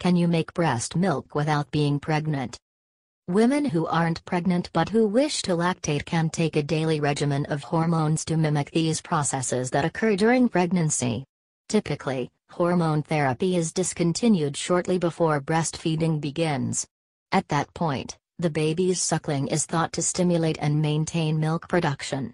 Can you make breast milk without being pregnant? Women who aren't pregnant but who wish to lactate can take a daily regimen of hormones to mimic these processes that occur during pregnancy. Typically, hormone therapy is discontinued shortly before breastfeeding begins. At that point, the baby's suckling is thought to stimulate and maintain milk production.